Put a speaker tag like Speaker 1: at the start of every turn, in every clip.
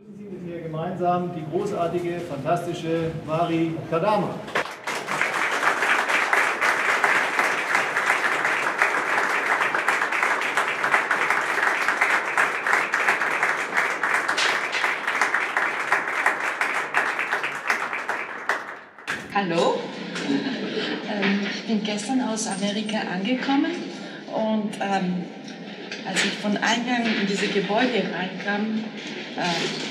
Speaker 1: Begrüßen Sie mit mir gemeinsam die großartige, fantastische Mari Kadama.
Speaker 2: Hallo, ähm, ich bin gestern aus Amerika angekommen und ähm, als ich von Eingang in diese Gebäude reinkam, äh,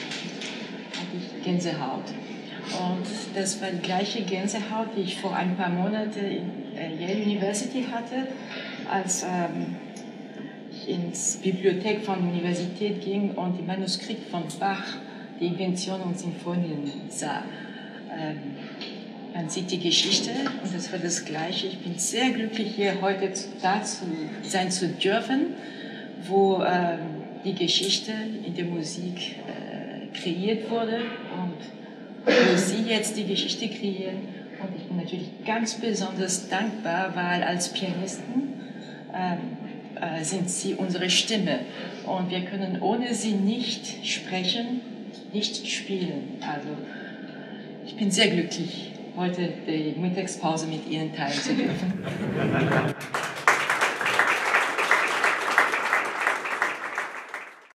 Speaker 2: ich Gänsehaut. Und das war die gleiche Gänsehaut, die ich vor ein paar Monaten in äh, Yale University hatte, als ähm, ich ins Bibliothek von der Universität ging und die Manuskript von Bach, die Inventionen und Sinfonien sah. Ähm, man sieht die Geschichte und das war das Gleiche. Ich bin sehr glücklich, hier heute da zu sein zu dürfen, wo ähm, die Geschichte in der Musik äh, kreiert wurde und wo Sie jetzt die Geschichte kreieren. Und ich bin natürlich ganz besonders dankbar, weil als Pianisten ähm, äh, sind Sie unsere Stimme und wir können ohne Sie nicht sprechen, nicht spielen. Also ich bin sehr glücklich heute die Mittagspause mit Ihnen teilen zu dürfen.